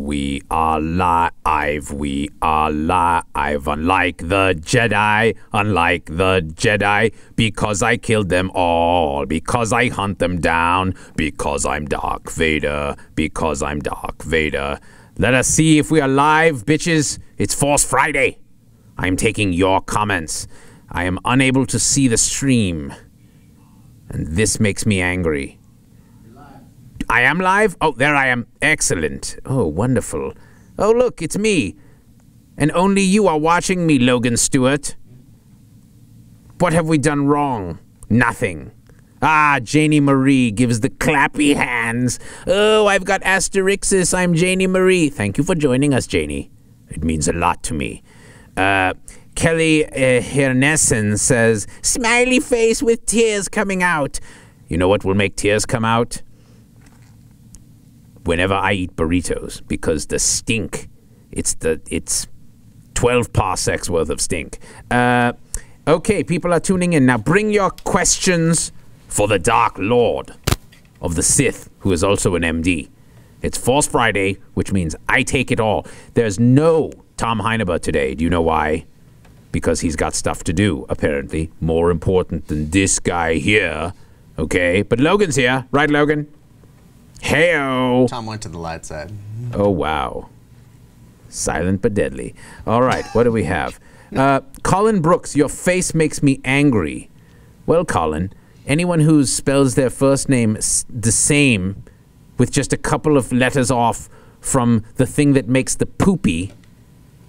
We are live. We are live. Unlike the Jedi, unlike the Jedi, because I killed them all, because I hunt them down, because I'm Doc Vader, because I'm Doc Vader. Let us see if we are live, bitches. It's Force Friday. I am taking your comments. I am unable to see the stream, and this makes me angry. I am live? Oh, there I am. Excellent. Oh, wonderful. Oh, look, it's me. And only you are watching me, Logan Stewart. What have we done wrong? Nothing. Ah, Janie Marie gives the clappy hands. Oh, I've got asterixis. I'm Janie Marie. Thank you for joining us, Janie. It means a lot to me. Uh, Kelly uh, says, smiley face with tears coming out. You know what will make tears come out? Whenever I eat burritos because the stink, it's the it's 12 parsecs worth of stink. Uh, okay, people are tuning in now. Bring your questions for the Dark Lord of the Sith, who is also an MD. It's Force Friday, which means I take it all. There's no Tom Heineber today. Do you know why? Because he's got stuff to do, apparently. More important than this guy here. Okay, but Logan's here, right, Logan? Heyo. Tom went to the light side. Oh wow. Silent but deadly. All right, what do we have? Uh, Colin Brooks, your face makes me angry. Well, Colin, anyone who spells their first name the same with just a couple of letters off from the thing that makes the poopy,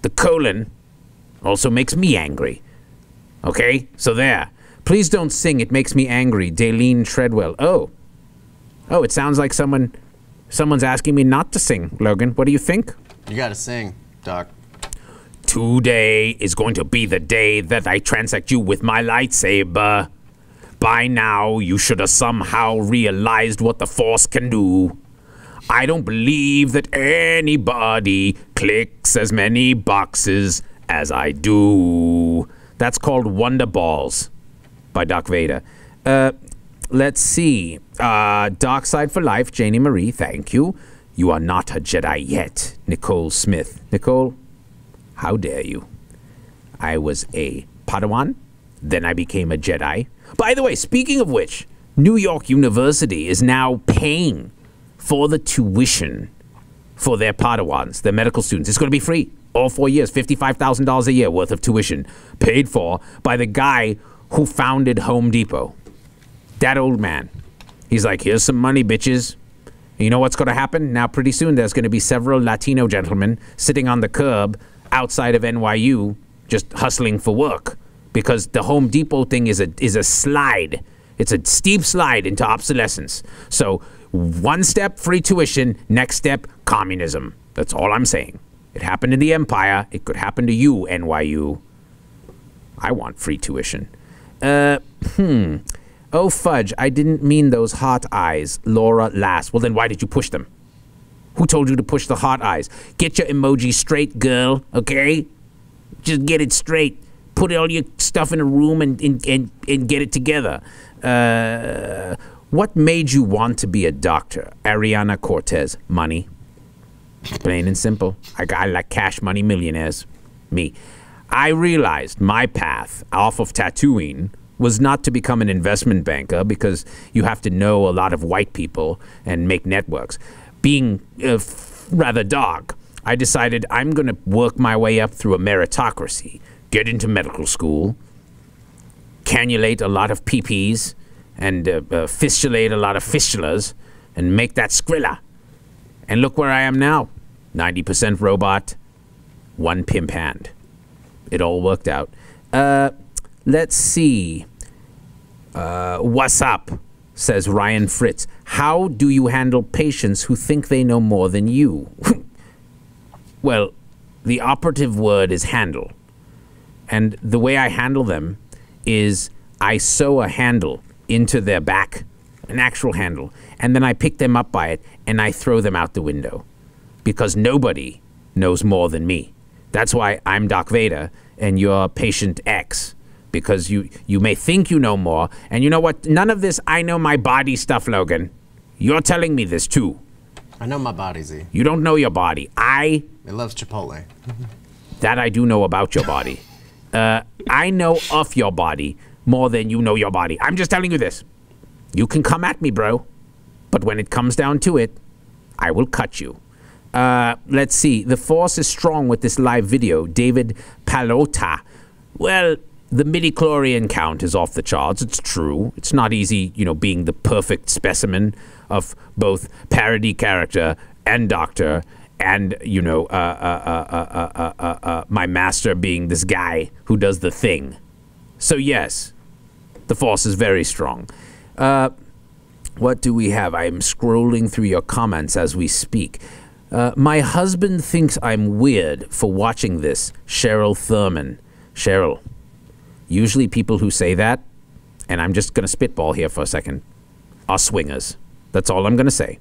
the colon, also makes me angry. Okay, so there. Please don't sing, it makes me angry. Daleen Treadwell. Oh, Oh, it sounds like someone someone's asking me not to sing, Logan. What do you think? You gotta sing, Doc. Today is going to be the day that I transect you with my lightsaber. By now, you should have somehow realized what the Force can do. I don't believe that anybody clicks as many boxes as I do. That's called Wonder Balls by Doc Vader. Uh, let's see. Uh, Dark Side for Life, Janie Marie, thank you. You are not a Jedi yet, Nicole Smith. Nicole, how dare you? I was a Padawan, then I became a Jedi. By the way, speaking of which, New York University is now paying for the tuition for their Padawans, their medical students. It's going to be free. All four years, $55,000 a year worth of tuition paid for by the guy who founded Home Depot that old man. He's like, here's some money, bitches. You know what's going to happen? Now, pretty soon, there's going to be several Latino gentlemen sitting on the curb outside of NYU just hustling for work because the Home Depot thing is a, is a slide. It's a steep slide into obsolescence. So, one step, free tuition. Next step, communism. That's all I'm saying. It happened in the empire. It could happen to you, NYU. I want free tuition. Uh, hmm. Oh, fudge, I didn't mean those hot eyes. Laura Lass. Well, then why did you push them? Who told you to push the hot eyes? Get your emoji straight, girl, okay? Just get it straight. Put all your stuff in a room and, and, and, and get it together. Uh, what made you want to be a doctor? Ariana Cortez. Money. Plain and simple. I, got like cash money millionaires. Me. I realized my path off of Tatooine was not to become an investment banker because you have to know a lot of white people and make networks. Being uh, rather dark, I decided I'm going to work my way up through a meritocracy, get into medical school, cannulate a lot of PPs, and uh, uh, fistulate a lot of fistulas, and make that Skrilla. And look where I am now 90% robot, one pimp hand. It all worked out. Uh, let's see. Uh, what's up? says Ryan Fritz. How do you handle patients who think they know more than you? well, the operative word is handle. And the way I handle them is I sew a handle into their back, an actual handle, and then I pick them up by it and I throw them out the window. Because nobody knows more than me. That's why I'm Doc Vader and you're patient X because you you may think you know more and you know what none of this i know my body stuff logan you're telling me this too I know my body, Z. You don't know your body. I It loves Chipotle. That I do know about your body. Uh, I know of your body more than you know your body. I'm just telling you this. You can come at me, bro. But when it comes down to it, I will cut you. Uh, let's see. The force is strong with this live video. David Palota. Well, the midi-chlorian count is off the charts. It's true. It's not easy, you know, being the perfect specimen of both parody character and doctor and you know uh, uh, uh, uh, uh, my master being this guy who does the thing. So yes, the force is very strong. Uh, what do we have? I'm scrolling through your comments as we speak. Uh, my husband thinks I'm weird for watching this. Cheryl Thurman. Cheryl. Usually people who say that, and I'm just going to spitball here for a second, are swingers. That's all I'm going to say.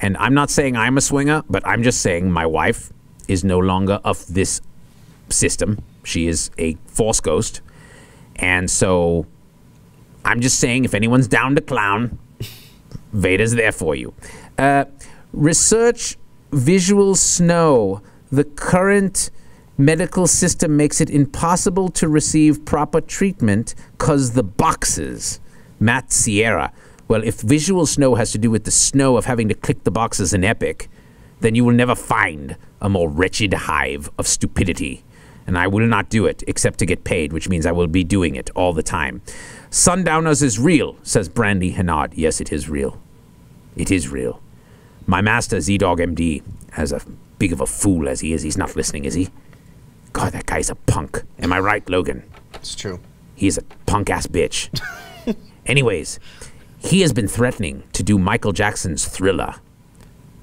And I'm not saying I'm a swinger, but I'm just saying my wife is no longer of this system. She is a force ghost. And so I'm just saying if anyone's down to clown, Vader's there for you. Uh, research visual snow. The current medical system makes it impossible to receive proper treatment because the boxes. Matt Sierra. Well, if visual snow has to do with the snow of having to click the boxes in Epic, then you will never find a more wretched hive of stupidity. And I will not do it except to get paid, which means I will be doing it all the time. Sundowners is real, says Brandy Hennard. Yes, it is real. It is real. My master, ZDoggMD, as a big of a fool as he is, he's not listening, is he? God, that guy's a punk. Am I right, Logan? It's true. He's a punk ass bitch. Anyways, he has been threatening to do Michael Jackson's thriller,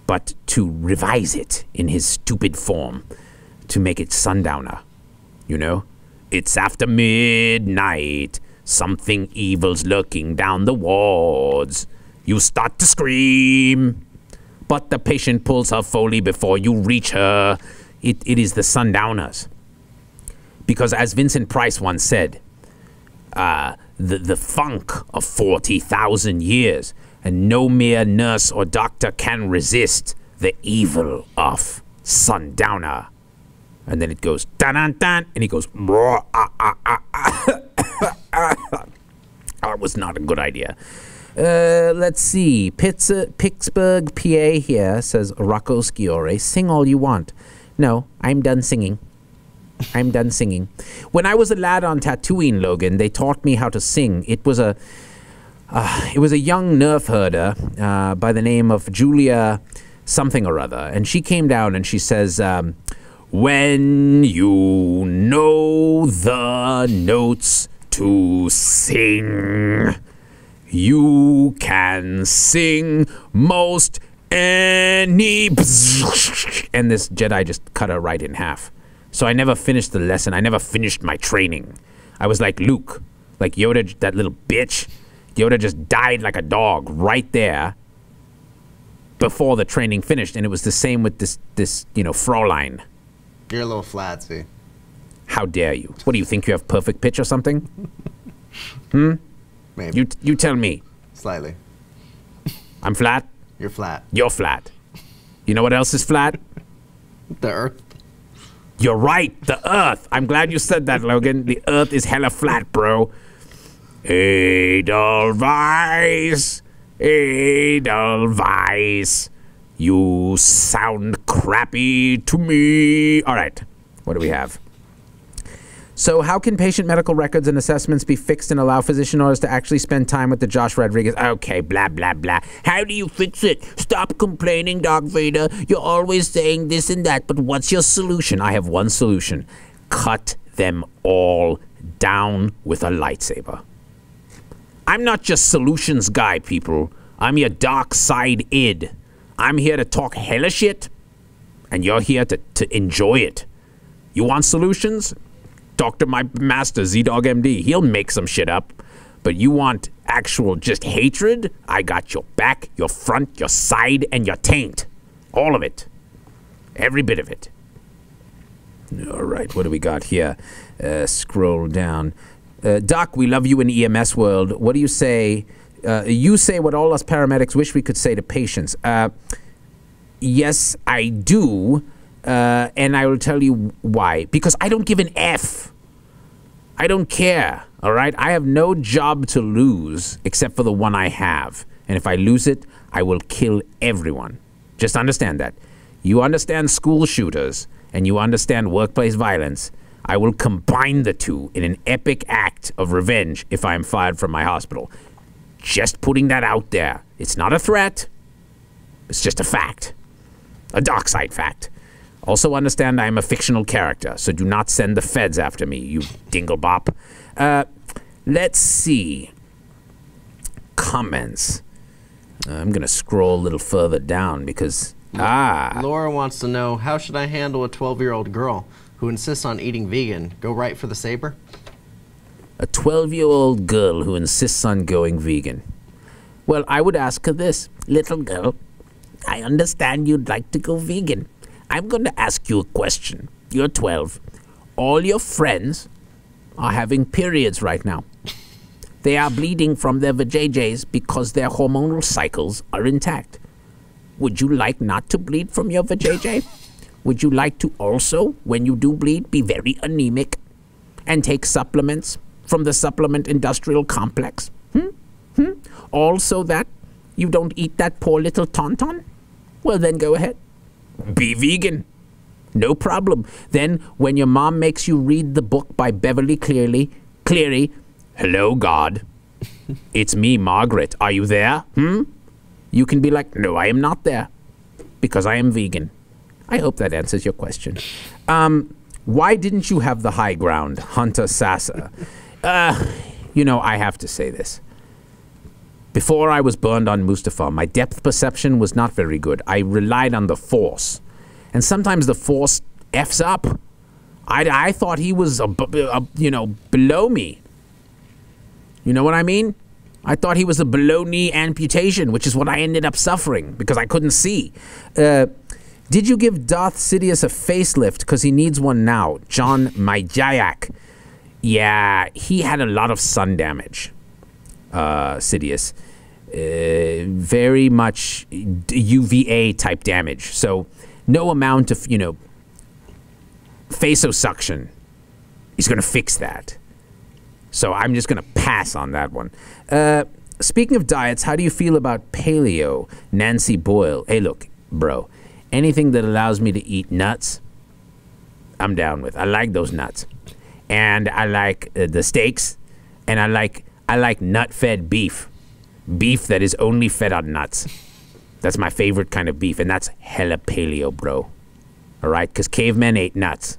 but to revise it in his stupid form to make it sundowner. You know? It's after midnight. Something evil's lurking down the wards. You start to scream. But the patient pulls her Foley before you reach her. It, it is the sundowners. Because as Vincent Price once said, uh, the, the funk of 40,000 years, and no mere nurse or doctor can resist the evil of Sundowner. And then it goes dun dun dun, and he goes, "Roar, ah, ah, ah, ah." that was not a good idea. Uh, let's see. Pitts- Pittsburgh, PA here says Rocco Sciore. Sing all you want. No, I'm done singing. I'm done singing. When I was a lad on Tatooine, Logan, they taught me how to sing. It was a uh, it was a young nerf herder uh, by the name of Julia something or other, and she came down and she says, um, "When you know the notes to sing, you can sing most any." And this Jedi just cut her right in half. So I never finished the lesson. I never finished my training. I was like Luke, like Yoda, that little bitch. Yoda just died like a dog right there before the training finished, and it was the same with this this you know Fraulein. You're a little flat, Z. How dare you? What do you think you have perfect pitch or something? Hmm? Maybe. You you tell me. Slightly. I'm flat. You're flat. You're flat. You know what else is flat? The Earth. You're right. The Earth. I'm glad you said that, Logan. The Earth is hella flat, bro. Edelweiss. Edelweiss. You sound crappy to me. All right. What do we have? So, how can patient medical records and assessments be fixed and allow physician orders to actually spend time with the Josh Rodriguez? Okay, blah, blah, blah. How do you fix it? Stop complaining, Doc Vader. You're always saying this and that, but what's your solution? I have one solution cut them all down with a lightsaber. I'm not just solutions guy, people. I'm your dark side id. I'm here to talk hella shit, and you're here to, to enjoy it. You want solutions? Talk to my master, ZDoggMD. He'll make some shit up. But you want actual just hatred? I got your back, your front, your side, and your taint. All of it. Every bit of it. All right, what do we got here? Uh, scroll down. Uh, Doc, we love you in EMS world. What do you say? Uh, you say what all us paramedics wish we could say to patients. Uh, yes, I do. Uh, and I will tell you why. Because I don't give an F. I don't care. All right? I have no job to lose except for the one I have. And if I lose it, I will kill everyone. Just understand that. You understand school shooters and you understand workplace violence. I will combine the two in an epic act of revenge if I am fired from my hospital. Just putting that out there. It's not a threat, it's just a fact. A dark side fact. Also, understand I am a fictional character, so do not send the feds after me, you dinglebop. Uh, let's see. Comments. I'm going to scroll a little further down because. Ah. Laura wants to know how should I handle a 12 year old girl who insists on eating vegan? Go right for the saber? A 12 year old girl who insists on going vegan. Well, I would ask her this Little girl, I understand you'd like to go vegan. I'm going to ask you a question. You're 12. All your friends are having periods right now. They are bleeding from their vajayjays because their hormonal cycles are intact. Would you like not to bleed from your vajayjay? Would you like to also, when you do bleed, be very anemic and take supplements from the supplement industrial complex? Hmm? Hmm? All so that you don't eat that poor little tauntaun? Well, then go ahead. Be vegan. No problem. Then, when your mom makes you read the book by Beverly Cleary, Cleary, hello, God. it's me, Margaret. Are you there? Hmm? You can be like, no, I am not there because I am vegan. I hope that answers your question. Um, why didn't you have the high ground, Hunter Sassa? Uh, you know, I have to say this. Before I was burned on Mustafar, my depth perception was not very good. I relied on the Force. And sometimes the Force F's up. I, I thought he was, a, a, you know, below me. You know what I mean? I thought he was a below knee amputation, which is what I ended up suffering because I couldn't see. Uh, did you give Darth Sidious a facelift because he needs one now? John Majayak. Yeah, he had a lot of sun damage, uh, Sidious. Uh, very much UVA type damage. So no amount of, you know, vasosuction is going to fix that. So I'm just going to pass on that one. Uh, speaking of diets, how do you feel about paleo? Nancy Boyle. Hey, look, bro. Anything that allows me to eat nuts, I'm down with. I like those nuts, and I like uh, the steaks, and I like I like nut-fed beef, beef that is only fed on nuts. That's my favorite kind of beef, and that's hella paleo, bro. All right, because cavemen ate nuts.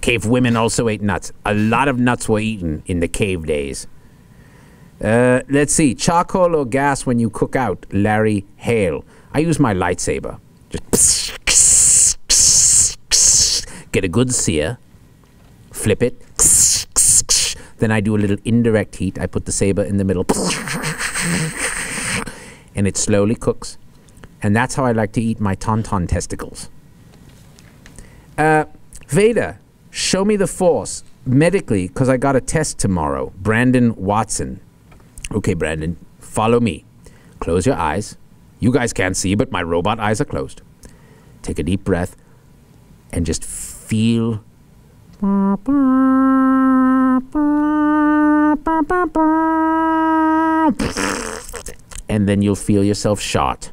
Cave women also ate nuts. A lot of nuts were eaten in the cave days. Uh, let's see. Charcoal or gas when you cook out? Larry Hale. I use my lightsaber. Just get a good sear, flip it, then I do a little indirect heat. I put the saber in the middle, and it slowly cooks. And that's how I like to eat my tauntaun testicles. Uh, Vader, show me the force medically because I got a test tomorrow. Brandon Watson. Okay, Brandon, follow me. Close your eyes. You guys can't see, but my robot eyes are closed. Take a deep breath and just feel. And then you'll feel yourself shot.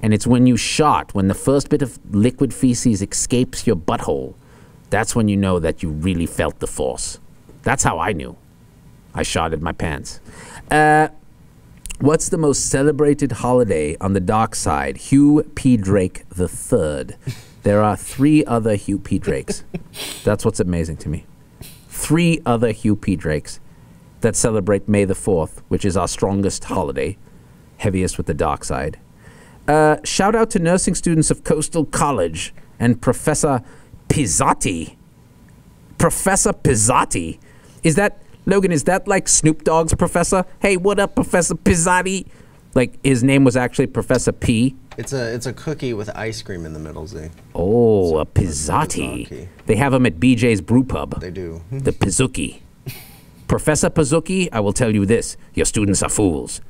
And it's when you shot, when the first bit of liquid feces escapes your butthole, that's when you know that you really felt the force. That's how I knew. I shot at my pants. Uh, What's the most celebrated holiday on the dark side? Hugh P. Drake the third. There are three other Hugh P. Drakes. That's what's amazing to me. Three other Hugh P. Drakes that celebrate May the 4th, which is our strongest holiday, heaviest with the dark side. Uh, shout out to nursing students of Coastal College and Professor Pizzotti. Professor Pizzotti. Is that Logan, is that like Snoop Dogg's professor? Hey, what up, Professor Pizzotti? Like his name was actually Professor P. It's a it's a cookie with ice cream in the middle, Z. Oh, a Pizzotti. Pizzotti. They have them at BJ's Brew Pub. They do. The Pizookie. Professor Pizzuki, I will tell you this: your students are fools.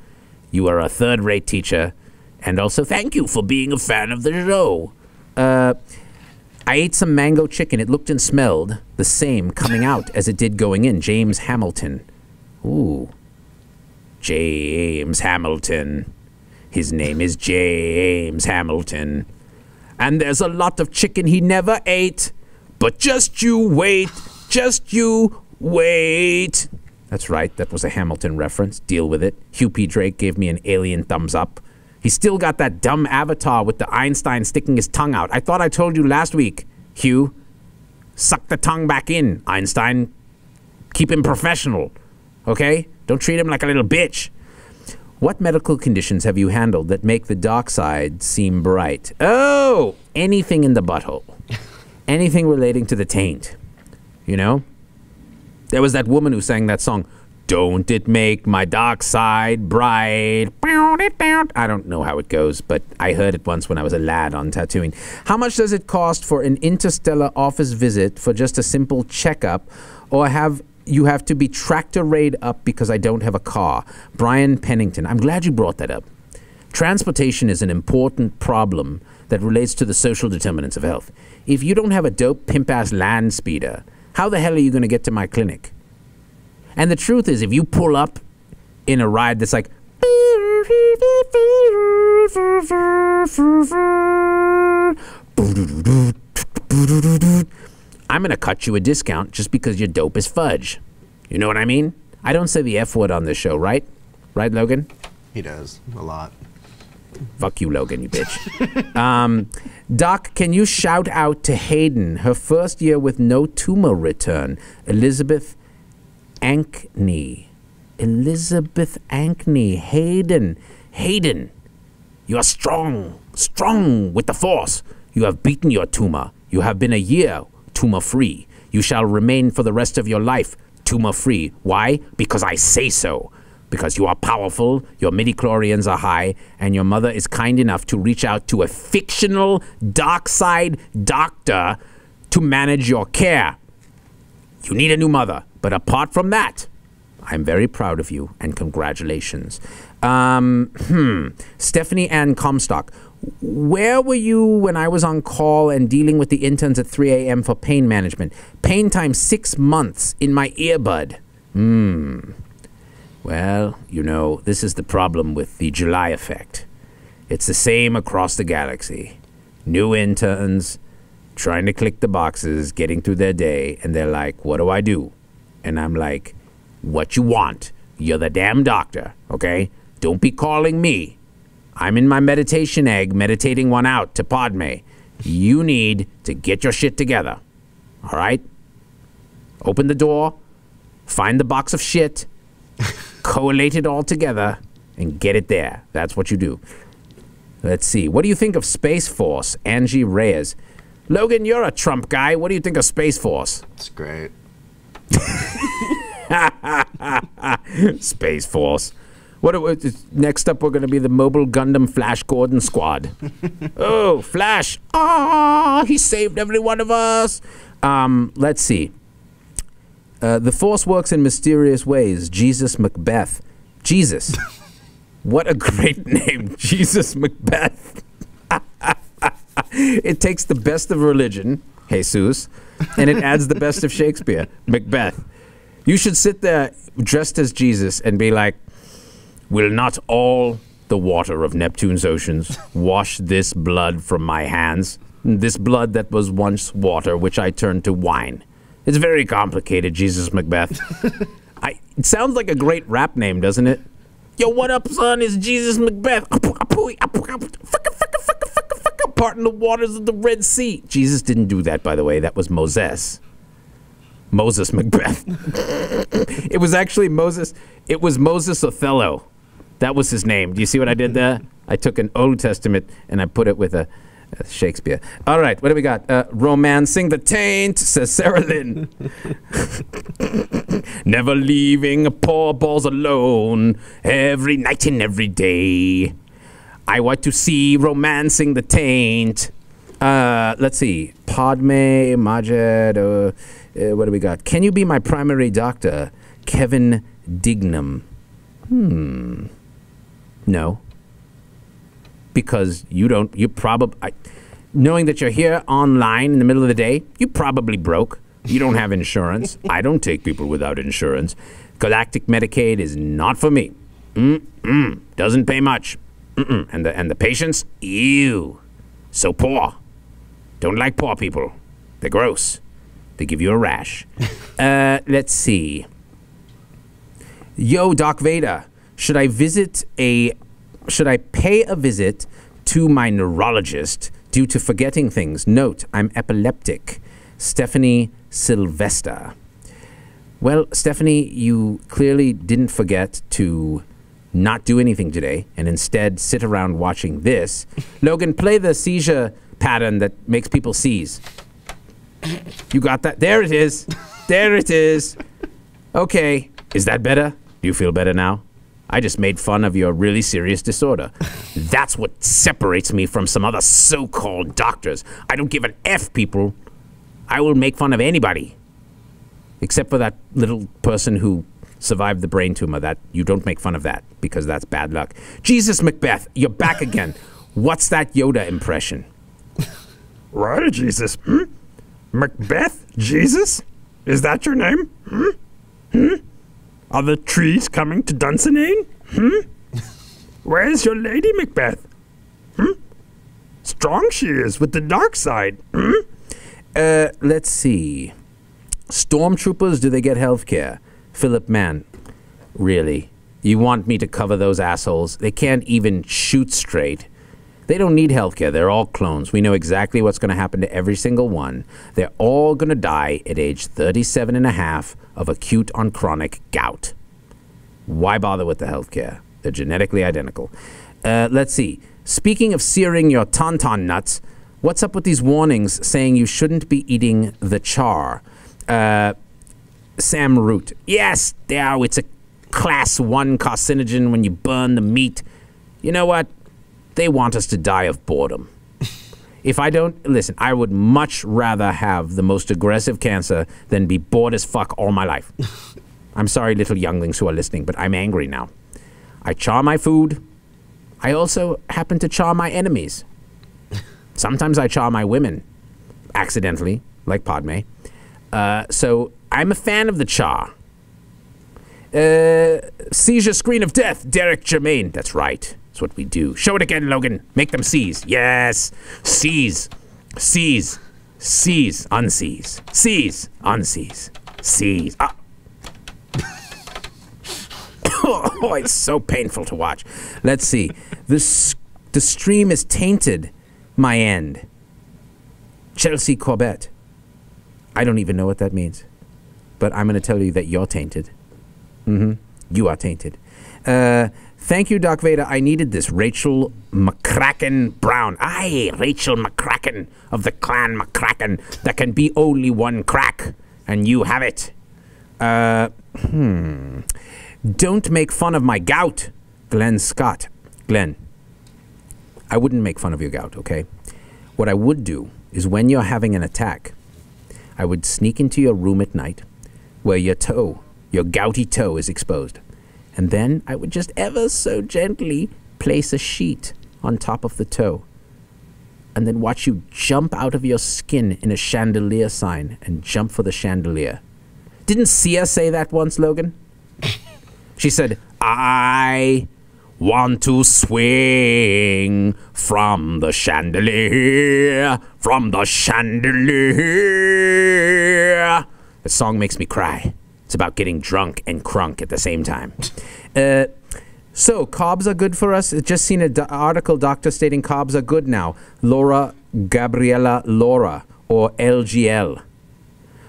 You are a third-rate teacher, And also, thank you for being a fan of the show. Uh, I ate some mango chicken. It looked and smelled the same coming out as it did going in. James Hamilton. Ooh. James Hamilton. His name is James Hamilton. And there's a lot of chicken he never ate. But just you wait. Just you wait. That's right. That was a Hamilton reference. Deal with it. Hugh P. Drake gave me an alien thumbs up. He's still got that dumb avatar with the Einstein sticking his tongue out. I thought I told you last week, Hugh. Suck the tongue back in, Einstein. Keep him professional. Okay? Don't treat him like a little bitch. What medical conditions have you handled that make the dark side seem bright? Oh, anything in the butthole. anything relating to the taint. You know? There was that woman who sang that song, Don't It Make My Dark Side Bright. I don't know how it goes, but I heard it once when I was a lad on Tatooine. How much does it cost for an interstellar office visit for just a simple checkup, or have you have to be tractor raid up because I don't have a car? Brian Pennington. I'm glad you brought that up. Transportation is an important problem that relates to the social determinants of health. If you don't have a dope pimp ass land speeder, how the hell are you going to get to my clinic? And the truth is, if you pull up in a ride that's like, I'm going to cut you a discount just because you're dope as fudge. You know what I mean? I don't say the F word on this show, right? Right, Logan? He does a lot. Fuck you, Logan, you bitch. um, Doc, can you shout out to Hayden, her first year with no tumor return, Elizabeth Ankney. Elizabeth Ankney. Hayden. Hayden, you are strong, strong with the force. You have beaten your tumor. You have been a year tumor free. You shall remain for the rest of your life tumor free. Why? Because I say so. Because you are powerful, your midichlorians are high, and your mother is kind enough to reach out to a fictional dark side doctor to manage your care. You need a new mother. But apart from that, I'm very proud of you and congratulations. Um, hmm. Stephanie Ann Comstock, where were you when I was on call and dealing with the interns at 3 a.m. for pain management? Pain time six months in my earbud. Hmm. Well, you know, this is the problem with the July effect. It's the same across the galaxy. New interns trying to click the boxes, getting through their day, and they're like, what do I do? And I'm like, what you want? You're the damn doctor, okay? Don't be calling me. I'm in my meditation egg, meditating one out to Padme. You need to get your shit together. All right? Open the door, find the box of shit, collate it all together, and get it there. That's what you do. Let's see. What do you think of Space Force? Angie Reyes. Logan, you're a Trump guy. What do you think of Space Force? It's great. Space Force. What are, next up? We're going to be the Mobile Gundam Flash Gordon Squad. oh, Flash! Ah, he saved every one of us. Um, let's see. Uh, the Force works in mysterious ways. Jesus Macbeth. Jesus. what a great name, Jesus Macbeth. it takes the best of religion, Jesus, and it adds the best of Shakespeare, Macbeth. You should sit there dressed as Jesus and be like, Will not all the water of Neptune's oceans wash this blood from my hands? This blood that was once water, which I turned to wine. It's very complicated, Jesus Macbeth. I, it sounds like a great rap name, doesn't it? Yo, what up, son? It's Jesus Macbeth. Parting the waters of the Red Sea. Jesus didn't do that, by the way. That was Moses. Moses Macbeth. it was actually Moses. It was Moses Othello. That was his name. Do you see what I did there? I took an Old Testament and I put it with a, a Shakespeare. All right, what do we got? Uh, romancing the taint, says Sarah Lynn. Never leaving poor balls alone every night and every day. I want to see romancing the taint. Uh, let's see. Padme, Majed, uh, uh, what do we got? Can you be my primary doctor? Kevin Dignam. Hmm. No. because you don't, you probably, knowing that you're here online in the middle of the day, you probably broke. You don't have insurance. I don't take people without insurance. Galactic Medicaid is not for me. Mm-mm. Doesn't pay much. Mm-mm. And the and the patients, ew, so poor. Don't like poor people. They're gross. They give you a rash. uh, let's see. Yo, Doc Vader, should I visit a should I pay a visit to my neurologist due to forgetting things? Note, I'm epileptic. Stephanie Sylvester. Well, Stephanie, you clearly didn't forget to not do anything today and instead sit around watching this. Logan, play the seizure pattern that makes people seize. You got that? There it is. There it is. Okay. Is that better? Do you feel better now? I just made fun of your really serious disorder. That's what separates me from some other so called doctors. I don't give an F, people. I will make fun of anybody. Except for that little person who survived the brain tumor. That you don't make fun of that because that's bad luck. Jesus Macbeth, you're back again. What's that Yoda impression? Right, Jesus? Hmm? Macbeth? Jesus? Is that your name? Hmm? Hmm? Are the trees coming to Dunsinane? Hmm? Where's your lady, Macbeth? Hmm? Strong she is with the dark side. Hmm? Uh, let's see. Stormtroopers, do they get health care? Philip Mann, really? You want me to cover those assholes? They can't even shoot straight. They don't need healthcare. They're all clones. We know exactly what's going to happen to every single one. They're all going to die at age 37 and a half of acute on chronic gout. Why bother with the healthcare? They're genetically identical. Uh, let's see. Speaking of searing your tauntaun nuts, what's up with these warnings saying you shouldn't be eating the char? Uh, Sam Root. Yes, there. It's a class one carcinogen when you burn the meat. You know what? They want us to die of boredom. if I don't listen, I would much rather have the most aggressive cancer than be bored as fuck all my life. I'm sorry, little younglings who are listening, but I'm angry now. I char my food. I also happen to char my enemies. Sometimes I char my women, accidentally, like Padme. Uh, so I'm a fan of the char. Uh, seizure screen of death, Derek Germain. That's right. That's what we do. Show it again, Logan. Make them seize. Yes. Seize. Seize. Seize. Unseize. Seize. Unseize. Seize. Ah. oh, it's so painful to watch. Let's see. This, the stream is tainted. My end. Chelsea Corbett. I don't even know what that means. But I'm going to tell you that you're tainted. Mm-hmm. You are tainted. Uh, thank you, Doc Vader. I needed this. Rachel McCracken Brown. Aye, Rachel McCracken of the clan McCracken. That can be only one crack, and you have it. Uh, hmm. Don't make fun of my gout, Glenn Scott. Glenn, I wouldn't make fun of your gout, okay? What I would do is when you're having an attack, I would sneak into your room at night where your toe, your gouty toe, is exposed. And then I would just ever so gently place a sheet on top of the toe. And then watch you jump out of your skin in a chandelier sign and jump for the chandelier. Didn't Sia say that once, Logan? she said, I want to swing from the chandelier, from the chandelier. The song makes me cry. It's about getting drunk and crunk at the same time. Uh, so, carbs are good for us. Just seen an do- article, doctor stating carbs are good now. Laura Gabriella Laura, or LGL.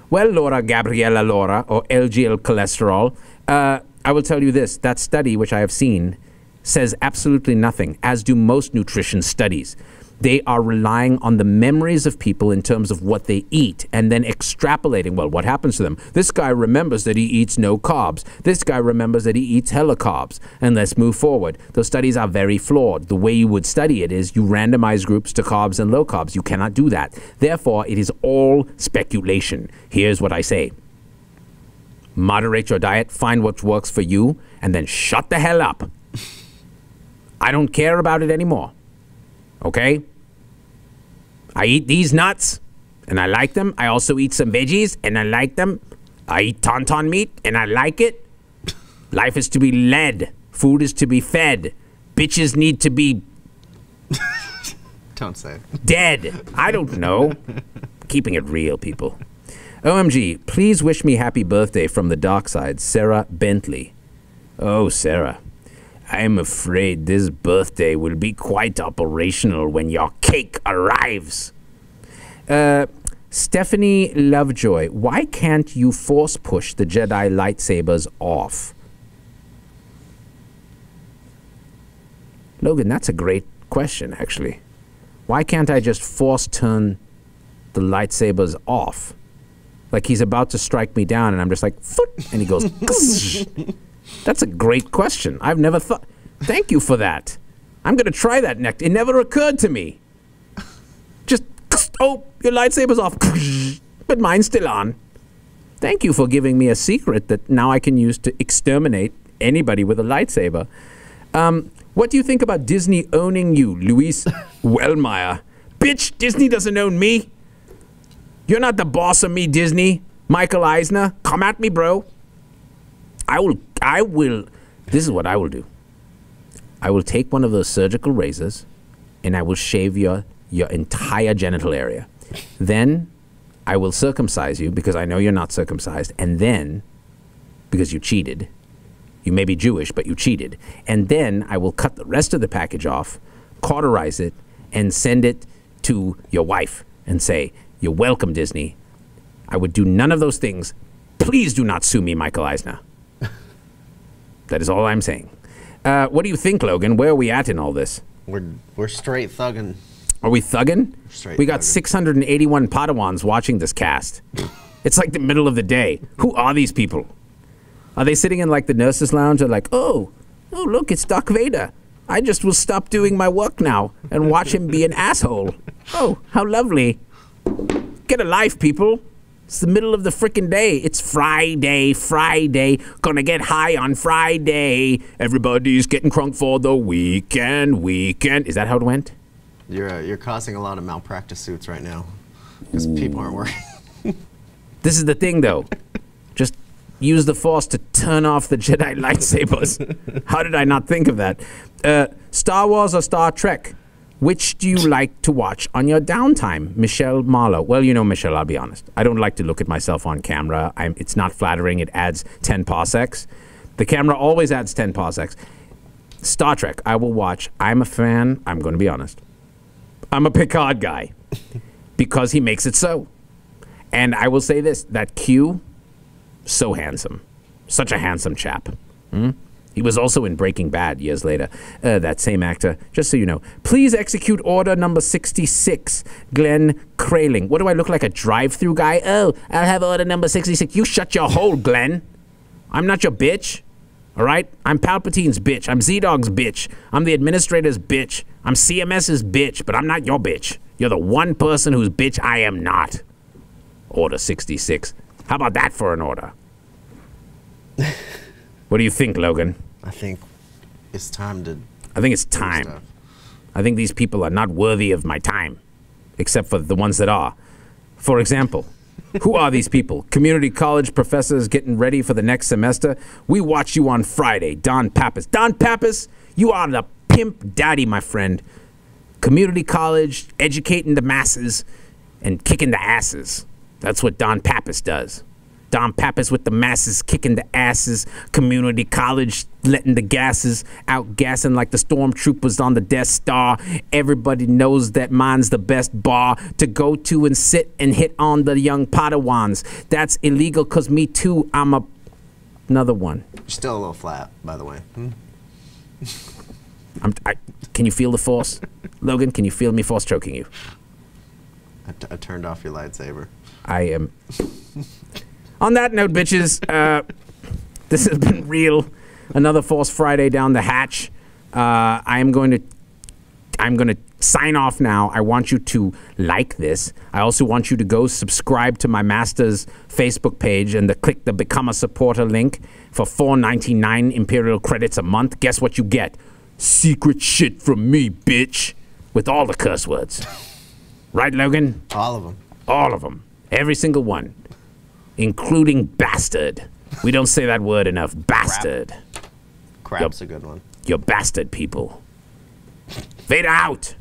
Well, Laura Gabriella Laura, or LGL cholesterol, uh, I will tell you this that study, which I have seen, says absolutely nothing, as do most nutrition studies. They are relying on the memories of people in terms of what they eat and then extrapolating, well, what happens to them? This guy remembers that he eats no carbs. This guy remembers that he eats hella carbs. And let's move forward. Those studies are very flawed. The way you would study it is you randomize groups to carbs and low carbs. You cannot do that. Therefore, it is all speculation. Here's what I say moderate your diet, find what works for you, and then shut the hell up. I don't care about it anymore. Okay? I eat these nuts and I like them. I also eat some veggies and I like them. I eat tauntaun meat and I like it. Life is to be led, food is to be fed. Bitches need to be Don't say it. dead. I don't know. Keeping it real, people. OMG, please wish me happy birthday from the dark side, Sarah Bentley. Oh, Sarah. I am afraid this birthday will be quite operational when your cake arrives. Uh, Stephanie Lovejoy, why can't you force push the Jedi lightsabers off? Logan, that's a great question, actually. Why can't I just force turn the lightsabers off? Like he's about to strike me down, and I'm just like, and he goes. That's a great question. I've never thought. Thank you for that. I'm going to try that next. It never occurred to me. Just, oh, your lightsaber's off, but mine's still on. Thank you for giving me a secret that now I can use to exterminate anybody with a lightsaber. Um, what do you think about Disney owning you, Luis Wellmeyer? Bitch, Disney doesn't own me. You're not the boss of me, Disney. Michael Eisner, come at me, bro. I will, I will, this is what I will do. I will take one of those surgical razors and I will shave your, your entire genital area. Then I will circumcise you because I know you're not circumcised. And then, because you cheated, you may be Jewish, but you cheated. And then I will cut the rest of the package off, cauterize it, and send it to your wife and say, You're welcome, Disney. I would do none of those things. Please do not sue me, Michael Eisner. That is all I'm saying. Uh, what do you think, Logan? Where are we at in all this? We're we're straight thugging. Are we thugging? Straight we got thugging. 681 Padawans watching this cast. it's like the middle of the day. Who are these people? Are they sitting in like the nurses' lounge? They're like, oh, oh, look, it's Doc Vader. I just will stop doing my work now and watch him be an asshole. Oh, how lovely. Get a life, people. It's the middle of the frickin' day. It's Friday, Friday. Gonna get high on Friday. Everybody's getting crunk for the weekend, weekend. Is that how it went? You're uh, you're causing a lot of malpractice suits right now because people aren't working. This is the thing, though. Just use the Force to turn off the Jedi lightsabers. How did I not think of that? Uh, Star Wars or Star Trek? Which do you like to watch on your downtime? Michelle Marlowe. Well, you know, Michelle, I'll be honest. I don't like to look at myself on camera. I'm, it's not flattering. It adds 10 parsecs. The camera always adds 10 parsecs. Star Trek, I will watch. I'm a fan. I'm going to be honest. I'm a Picard guy because he makes it so. And I will say this that Q, so handsome. Such a handsome chap. Hmm? He was also in Breaking Bad years later. Uh, that same actor, just so you know. Please execute order number 66, Glenn Kraling. What do I look like, a drive through guy? Oh, I'll have order number 66. You shut your hole, Glenn. I'm not your bitch. All right? I'm Palpatine's bitch. I'm ZDogg's bitch. I'm the administrator's bitch. I'm CMS's bitch, but I'm not your bitch. You're the one person whose bitch I am not. Order 66. How about that for an order? what do you think, Logan? I think it's time to. I think it's time. I think these people are not worthy of my time, except for the ones that are. For example, who are these people? Community college professors getting ready for the next semester? We watch you on Friday, Don Pappas. Don Pappas, you are the pimp daddy, my friend. Community college, educating the masses and kicking the asses. That's what Don Pappas does. Don Pappas with the masses kicking the asses. Community college letting the gases out gassing like the stormtroopers on the Death Star. Everybody knows that mine's the best bar to go to and sit and hit on the young Padawans. That's illegal because me too, I'm a another one. You're still a little flat, by the way. Hmm? I'm, I, can you feel the force? Logan, can you feel me force choking you? I, t- I turned off your lightsaber. I am. On that note, bitches, uh, this has been real. Another Force Friday down the hatch. Uh, I am going to. I'm going to sign off now. I want you to like this. I also want you to go subscribe to my master's Facebook page and the click the become a supporter link for 4.99 imperial credits a month. Guess what you get? Secret shit from me, bitch. with all the curse words. Right, Logan? All of them. All of them. Every single one. Including bastard. We don't say that word enough. Bastard. Crap. Crap's a good one. You're bastard people. Vader out!